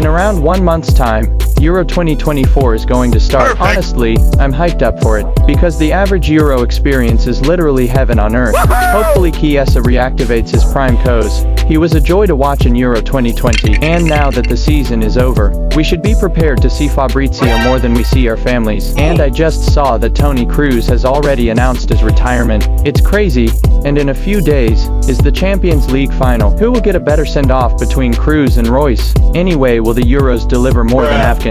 In around one month's time, Euro 2024 is going to start. Perfect. Honestly, I'm hyped up for it, because the average Euro experience is literally heaven on earth. Hopefully Chiesa reactivates his prime codes. He was a joy to watch in Euro 2020, and now that the season is over, we should be prepared to see Fabrizio more than we see our families. And I just saw that Toni Kroos has already announced his retirement. It's crazy, and in a few days, is the Champions League final. Who will get a better send-off between Cruz and Reus? Anyway, will the Euros deliver more than. Afghan